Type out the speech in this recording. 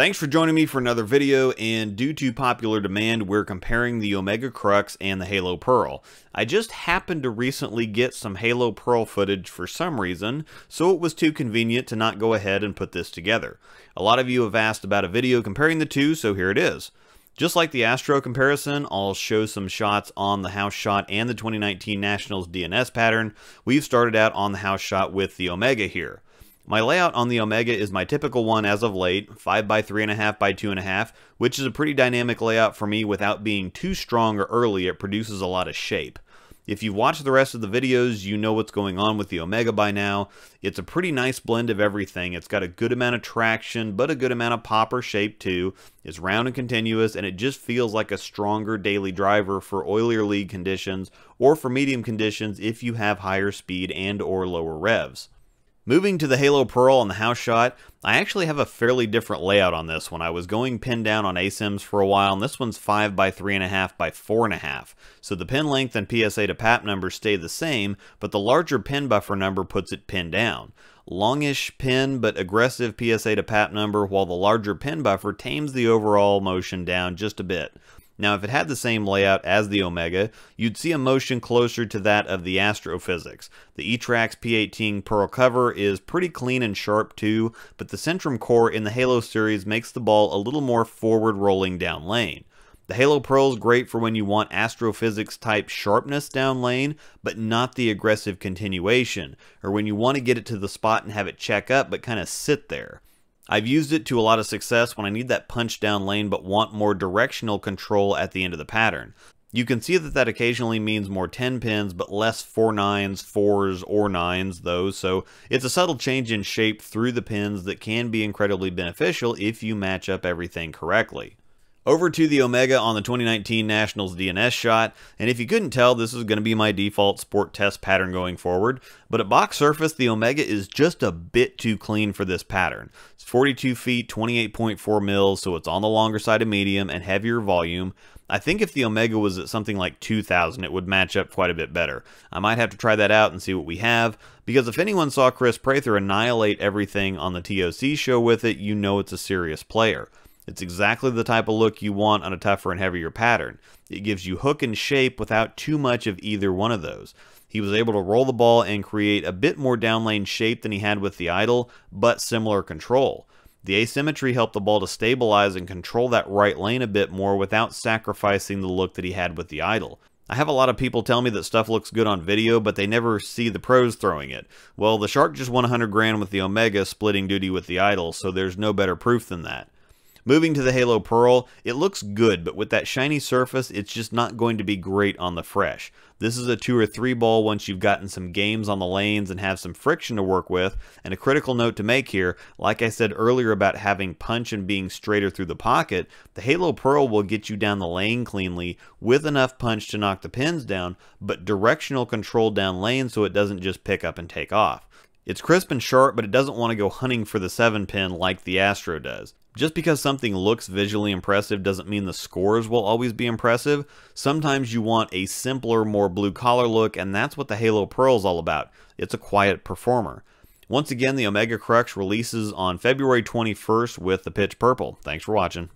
Thanks for joining me for another video, and due to popular demand, we're comparing the Omega Crux and the Halo Pearl. I just happened to recently get some Halo Pearl footage for some reason, so it was too convenient to not go ahead and put this together. A lot of you have asked about a video comparing the two, so here it is. Just like the Astro comparison, I'll show some shots on the house shot and the 2019 Nationals DNS pattern. We've started out on the house shot with the Omega here. My layout on the Omega is my typical one as of late, 5 by 3.5 by 2.5, which is a pretty dynamic layout for me without being too strong or early, it produces a lot of shape. If you've watched the rest of the videos, you know what's going on with the Omega by now. It's a pretty nice blend of everything. It's got a good amount of traction, but a good amount of popper shape too. It's round and continuous, and it just feels like a stronger daily driver for oilier league conditions or for medium conditions if you have higher speed and or lower revs. Moving to the Halo Pearl on the house shot, I actually have a fairly different layout on this one. I was going pin down on asyms for a while, and this one's 5 by 3.5 by 4.5. So the pin length and PSA to PAP numbers stay the same, but the larger pin buffer number puts it pinned down. Longish pin, but aggressive PSA to PAP number, while the larger pin buffer tames the overall motion down just a bit. Now, if it had the same layout as the Omega, you'd see a motion closer to that of the Astrophysics. The E-Trax P18 Pearl cover is pretty clean and sharp too, but the Centrum core in the Halo series makes the ball a little more forward rolling down lane. The Halo Pearl is great for when you want astrophysics type sharpness down lane, but not the aggressive continuation, or when you want to get it to the spot and have it check up but kind of sit there. I've used it to a lot of success when I need that punch down lane but want more directional control at the end of the pattern. You can see that that occasionally means more 10 pins, but less 4 nines, 4s, or 9s, though, so it's a subtle change in shape through the pins that can be incredibly beneficial if you match up everything correctly. Over to the Omega on the 2019 Nationals DNS shot, and if you couldn't tell, this is going to be my default sport test pattern going forward, but at box surface, the Omega is just a bit too clean for this pattern. It's 42 feet, 28.4 mils, so it's on the longer side of medium and heavier volume. I think if the Omega was at something like 2000, it would match up quite a bit better. I might have to try that out and see what we have, because if anyone saw Chris Prather annihilate everything on the TOC show with it, you know it's a serious player. It's exactly the type of look you want on a tougher and heavier pattern. It gives you hook and shape without too much of either one of those. He was able to roll the ball and create a bit more downlane shape than he had with the idol, but similar control. The asymmetry helped the ball to stabilize and control that right lane a bit more without sacrificing the look that he had with the idol. I have a lot of people tell me that stuff looks good on video, but they never see the pros throwing it. Well, the Shark just won 100 grand with the Omega splitting duty with the Idol, so there's no better proof than that. Moving to the Halo Pearl, it looks good, but with that shiny surface, it's just not going to be great on the fresh. This is a 2 or 3 ball once you've gotten some games on the lanes and have some friction to work with, and a critical note to make here, like I said earlier about having punch and being straighter through the pocket, the Halo Pearl will get you down the lane cleanly with enough punch to knock the pins down, but directional control down lane so it doesn't just pick up and take off. It's crisp and sharp, but it doesn't want to go hunting for the 7 pin like the Astro does. Just because something looks visually impressive doesn't mean the scores will always be impressive. Sometimes you want a simpler, more blue collar look, and that's what the Halo Pearl is all about. It's a quiet performer. Once again, the Omega Crux releases on February 21st with the Pitch Purple. Thanks for watching.